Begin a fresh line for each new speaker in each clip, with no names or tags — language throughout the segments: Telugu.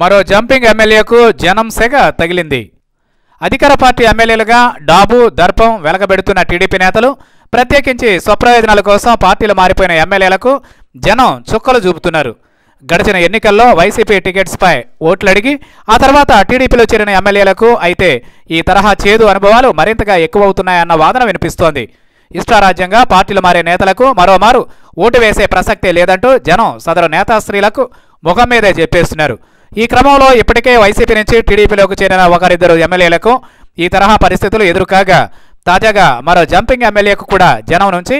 మరో జంపింగ్ ఎమ్మెల్యేకు జనం సెగ తగిలింది. అధికార పార్టీ ఎమ్మెల్యేలుగా డాబు దర్పం వెలగబెడుతున్న టీడీపీ నేతలు ప్రత్యేకించి స్వప్రయోజనాల కోసం పార్టీలు మారిపోయిన ఎమ్మెల్యేలకు జనం చుక్కలు చూపుతున్నారు. గడిచిన ఎన్నికల్లో వైసీపీ టికెట్స్పై ఓట్లు అడిగి ఆ తర్వాత టీడీపీలో చేరిన ఎమ్మెల్యేలకు అయితే ఈ తరహా చేదు అనుభవాలు మరింతగా ఎక్కువవుతున్నాయన్న వాదన వినిపిస్తోంది. ఇష్టారాజ్యంగా పార్టీలు మారే నేతలకు మరోమారు ఓటు వేసే ప్రసక్తే లేదంటూ జనం సదరు నేతాశ్రీలకు ముఖం మీదే చెప్పేస్తున్నారు. ఈ క్రమంలో ఇప్పటికే వైసీపీ నుంచి టీడీపీలోకి చేరిన ఒకరిద్దరు ఎమ్మెల్యేలకు ఈ తరహా పరిస్థితులు ఎదురుకాగా తాజాగా మరో జంపింగ్ ఎమ్మెల్యేకు కూడా జనం నుంచి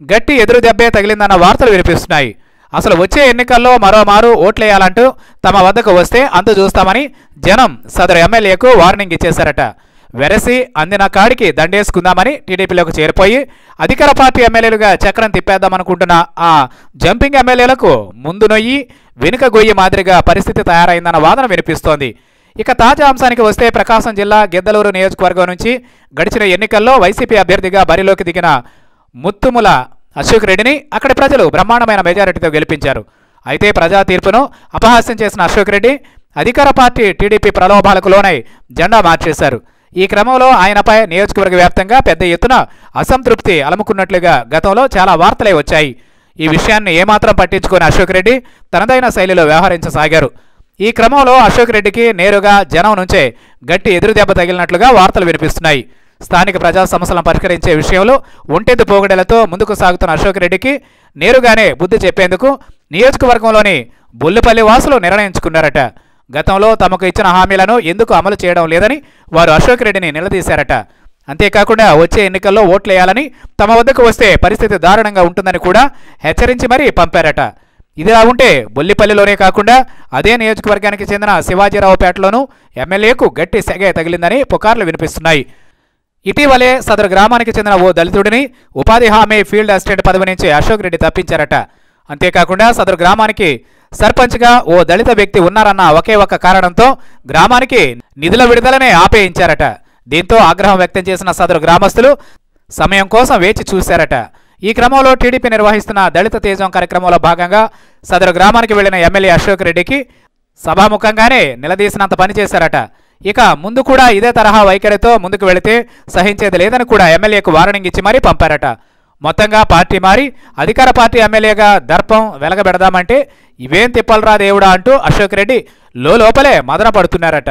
గట్టి ఎదురు దెబ్బే తగిలిందన్న వార్తలు వినిపిస్తున్నాయి. అసలు వచ్చే ఎన్నికల్లో మరోమారు ఓట్లేయాలంటూ తమ వద్దకు వస్తే అంతు చూస్తామని జనం సదరు ఎమ్మెల్యేకు వార్నింగ్ ఇచ్చేశారట. వెరసి అందిన కాడికి దండేసుకుందామని టీడీపీలోకి చేరిపోయి అధికార పార్టీ ఎమ్మెల్యేలుగా చక్రం తిప్పేద్దామనుకుంటున్న ఆ జంపింగ్ ఎమ్మెల్యేలకు ముందు నొయ్యి వెనుక గొయ్యి మాదిరిగా పరిస్థితి తయారైందన్న వాదన వినిపిస్తోంది. ఇక తాజా అంశానికి వస్తే ప్రకాశం జిల్లా గిద్దలూరు నియోజకవర్గం నుంచి గడిచిన ఎన్నికల్లో వైసీపీ అభ్యర్థిగా బరిలోకి దిగిన ముత్తుముల అశోక్ రెడ్డిని అక్కడి ప్రజలు బ్రహ్మాండమైన మెజారిటీతో గెలిపించారు. అయితే ప్రజా తీర్పును అపహాస్యం చేసిన అశోక్ రెడ్డి అధికార పార్టీ టీడీపీ ప్రలోభాలకు లోనై జెండా మార్చేశారు. ఈ క్రమంలో ఆయనపై నియోజకవర్గ వ్యాప్తంగా పెద్ద ఎత్తున అసంతృప్తి అలముకున్నట్లుగా గతంలో చాలా వార్తలే వచ్చాయి. ఈ విషయాన్ని ఏమాత్రం పట్టించుకుని అశోక్ రెడ్డి తనదైన శైలిలో వ్యవహరించసాగారు. ఈ క్రమంలో అశోక్ రెడ్డికి నేరుగా జనం నుంచే గట్టి ఎదురు దెబ్బ తగిలినట్లుగా వార్తలు వినిపిస్తున్నాయి. స్థానిక ప్రజా సమస్యలను పరిష్కరించే విషయంలో ఒంటెద్దు పోగడలతో ముందుకు సాగుతున్న అశోక్ రెడ్డికి నేరుగానే బుద్ధి చెప్పేందుకు నియోజకవర్గంలోని బొల్లిపల్లి వాసులు నిర్ణయించుకున్నారట. గతంలో తమకు ఇచ్చిన హామీలను ఎందుకు అమలు చేయడం లేదని వారు అశోక్ రెడ్డిని నిలదీశారట. అంతేకాకుండా వచ్చే ఎన్నికల్లో ఓట్లేయాలని తమ వద్దకు వస్తే పరిస్థితి దారుణంగా ఉంటుందని కూడా హెచ్చరించి మరీ పంపారట. ఇదిలా ఉంటే బొల్లిపల్లిలోనే కాకుండా అదే నియోజకవర్గానికి చెందిన శివాజీరావుపేటలోనూ ఎమ్మెల్యేకు గట్టి సెగే తగిలిందని పుకార్లు వినిపిస్తున్నాయి. ఇటీవలే సదరు గ్రామానికి చెందిన ఓ దళితుడిని ఉపాధి హామీ ఫీల్డ్ అసిస్టెంట్ పదవి నుంచి అశోక్ రెడ్డి తప్పించారట. అంతేకాకుండా సదరు గ్రామానికి సర్పంచ్గా ఓ దళిత వ్యక్తి ఉన్నారన్న ఒకే ఒక్క కారణంతో గ్రామానికి నిధుల విడుదలనే ఆపేయించారట. దీంతో ఆగ్రహం వ్యక్తం చేసిన సదరు గ్రామస్తులు సమయం కోసం వేచి చూశారట. ఈ క్రమంలో టీడీపీ నిర్వహిస్తున్న దళిత తేజం కార్యక్రమంలో భాగంగా సదరు గ్రామానికి వెళ్ళిన ఎమ్మెల్యే అశోక్ రెడ్డికి సభాముఖంగానే నిలదీసినంత పని చేశారట. ఇక ముందు కూడా ఇదే తరహా వైఖరితో ముందుకు వెళితే సహించేది లేదని కూడా ఎమ్మెల్యేకు వార్నింగ్ ఇచ్చి మరీ పంపారట. మొత్తంగా పార్టీ మారి అధికార పార్టీ ఎమ్మెల్యేగా దర్పం వెలగబెడదామంటే ఇవేం తిప్పలరా దేవుడా అంటూ అశోక్ రెడ్డి లోపలే మదన పడుతున్నారట.